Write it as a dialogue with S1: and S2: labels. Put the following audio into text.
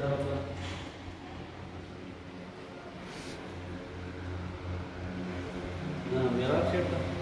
S1: हाँ, मेरा शेट